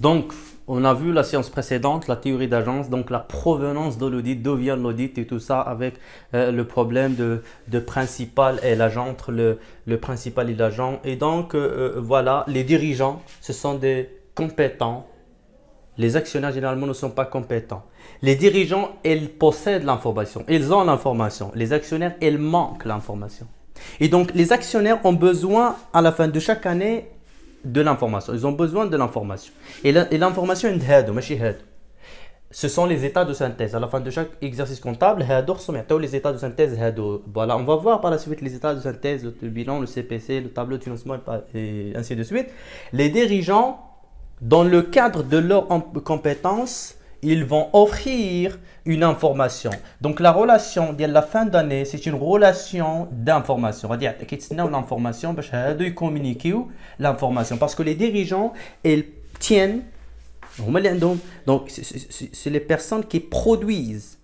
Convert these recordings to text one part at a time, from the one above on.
Donc, on a vu la séance précédente, la théorie d'agence, donc la provenance de l'audit, d'où vient l'audit et tout ça avec euh, le problème de, de principal et l'agent, entre le, le principal et l'agent. Et donc, euh, euh, voilà, les dirigeants, ce sont des compétents. Les actionnaires, généralement, ne sont pas compétents. Les dirigeants, ils possèdent l'information, ils ont l'information. Les actionnaires, ils manquent l'information. Et donc, les actionnaires ont besoin, à la fin de chaque année, de l'information. Ils ont besoin de l'information. Et l'information est ce sont les états de synthèse. À la fin de chaque exercice comptable, les états de synthèse. Voilà, on va voir par la suite les états de synthèse, le bilan, le CPC, le tableau de financement et ainsi de suite. Les dirigeants, dans le cadre de leurs compétences, ils vont offrir une information. Donc la relation de la fin d'année, c'est une relation d'information. On va dire l'information, ils communiquent l'information parce que les dirigeants, ils tiennent donc c'est les personnes qui produisent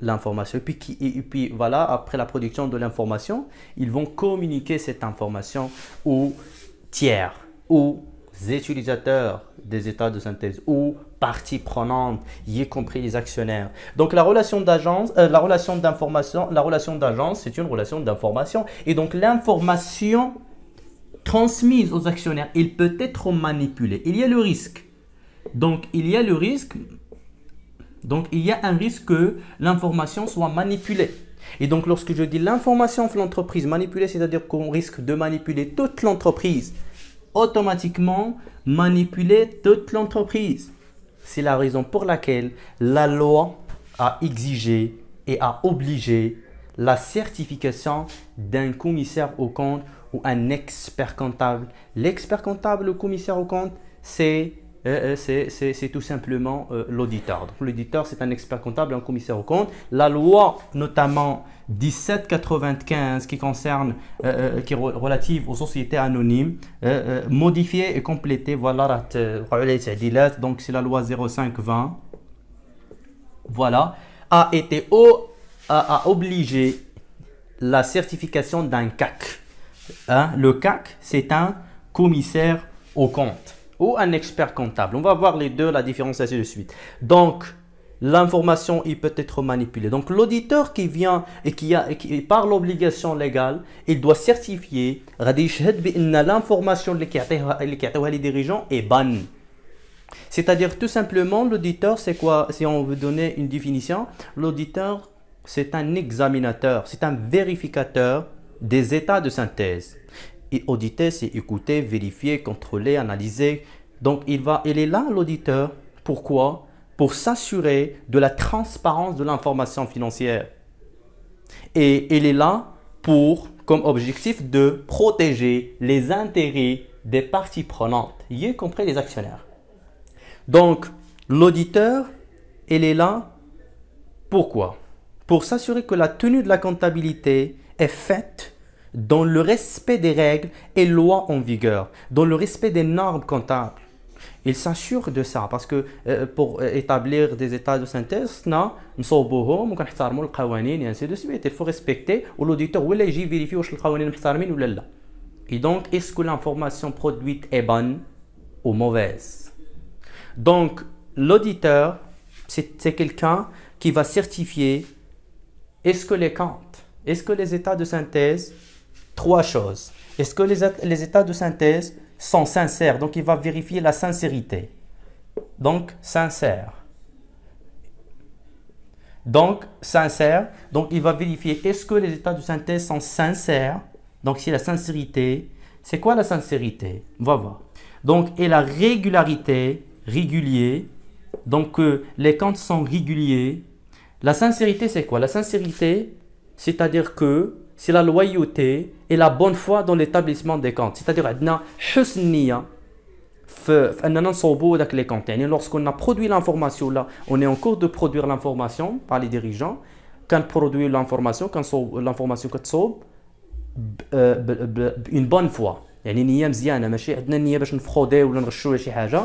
l'information. Et puis, qui, et puis voilà, après la production de l'information, ils vont communiquer cette information aux tiers, aux utilisateurs des états de synthèse ou parties prenantes, y compris les actionnaires. Donc la relation d'agence, euh, la relation d'information, la relation d'agence, c'est une relation d'information. Et donc l'information transmise aux actionnaires, il peut être manipulé. Il y a le risque. Donc il y a le risque. Donc il y a un risque que l'information soit manipulée. Et donc lorsque je dis l'information de l'entreprise manipulée, c'est-à-dire qu'on risque de manipuler toute l'entreprise automatiquement manipuler toute l'entreprise. C'est la raison pour laquelle la loi a exigé et a obligé la certification d'un commissaire au compte ou un expert comptable. L'expert comptable, le commissaire au compte, c'est c'est tout simplement euh, l'auditeur. l'auditeur, c'est un expert comptable, un commissaire au compte. La loi, notamment 1795, qui concerne, qui est relative aux sociétés anonymes, modifiée et complétée, voilà, donc c'est la loi 0520, voilà, a été a, obligé la certification d'un CAC. Hein, le CAC, c'est un commissaire au compte ou un expert comptable. On va voir les deux, la différence ainsi de suite. Donc, l'information, il peut être manipulée. Donc, l'auditeur qui vient et qui, a, qui par l'obligation légale, il doit certifier l'information que les dirigeants est bonne. C'est-à-dire, tout simplement, l'auditeur, c'est quoi? Si on veut donner une définition, l'auditeur, c'est un examinateur, c'est un vérificateur des états de synthèse. Et auditer, c'est écouter, vérifier, contrôler, analyser. Donc, il, va, il est là, l'auditeur. Pourquoi? Pour s'assurer de la transparence de l'information financière. Et il est là pour, comme objectif, de protéger les intérêts des parties prenantes, y compris les actionnaires. Donc, l'auditeur, il est là pourquoi? Pour s'assurer que la tenue de la comptabilité est faite dans le respect des règles et lois en vigueur, dans le respect des normes comptables. Il s'assure de ça parce que euh, pour euh, établir des états de synthèse, il faut respecter ou l'auditeur ou vérifier Et donc, est-ce que l'information produite est bonne ou mauvaise? Donc, l'auditeur, c'est quelqu'un qui va certifier est-ce que les comptes, est-ce que les états de synthèse trois choses. Est-ce que les, états de synthèse sont sincères? Donc, il va vérifier la sincérité. Donc, sincère. Donc, sincère. Donc, il va vérifier est-ce que les états de synthèse sont sincères? Donc, si la sincérité, c'est quoi la sincérité? On va voir. Donc, et la régularité, régulier. Donc, les comptes sont réguliers. La sincérité, c'est quoi? La sincérité, c'est-à-dire que c'est la loyauté et la bonne foi dans l'établissement des comptes. C'est-à-dire, les comptes. Lorsqu'on a produit l'information là, on est en cours de produire l'information par les dirigeants. Quand produit l'information, quand l'information une bonne foi. يعني نيه مزيانه ماشي عندنا نيه باش نفخوديو ولا نغشوا ولا شي حاجه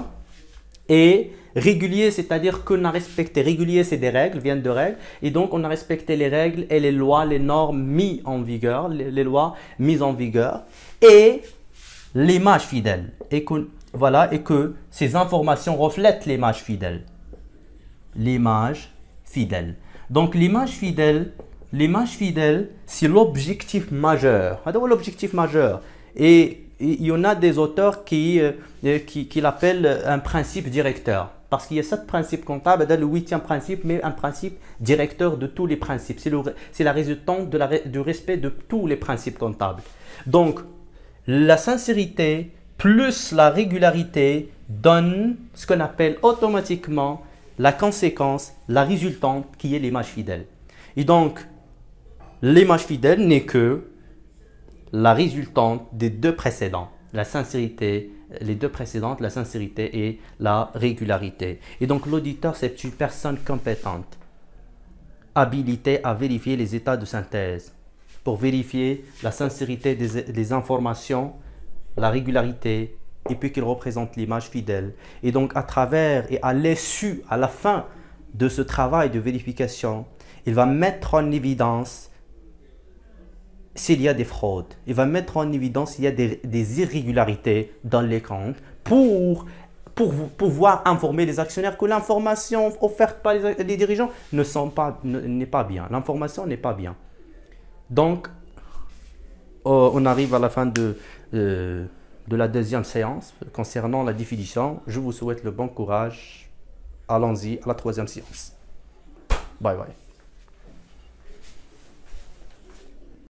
et régulier, c'est-à-dire qu'on a respecté, régulier c'est des règles, viennent de règles, et donc on a respecté les règles et les lois, les normes mises en vigueur, les, lois mises en vigueur, et l'image fidèle. Et voilà, et que ces informations reflètent l'image fidèle. L'image fidèle. Donc l'image fidèle, l'image fidèle, c'est l'objectif majeur. l'objectif majeur. Et il y en a des auteurs qui, euh, qui, qui l'appellent un principe directeur. Parce qu'il y a sept principes comptables, le huitième principe, mais un principe directeur de tous les principes. C'est la résultante de la, du respect de tous les principes comptables. Donc, la sincérité plus la régularité donne ce qu'on appelle automatiquement la conséquence, la résultante qui est l'image fidèle. Et donc, l'image fidèle n'est que la résultante des deux précédents, la sincérité, les deux précédentes, la sincérité et la régularité. Et donc l'auditeur, c'est une personne compétente, habilitée à vérifier les états de synthèse, pour vérifier la sincérité des, informations, la régularité, et puis qu'il représente l'image fidèle. Et donc à travers et à l'issue, à la fin de ce travail de vérification, il va mettre en évidence s'il y a des fraudes. Il va mettre en évidence s'il y a des, irrégularités dans les comptes pour, pour pouvoir informer les actionnaires que l'information offerte par les, dirigeants ne pas, n'est pas bien. L'information n'est pas bien. Donc, oh, on arrive à la fin de, euh, de la deuxième séance concernant la définition. Je vous souhaite le bon courage. Allons-y à la troisième séance. Bye bye.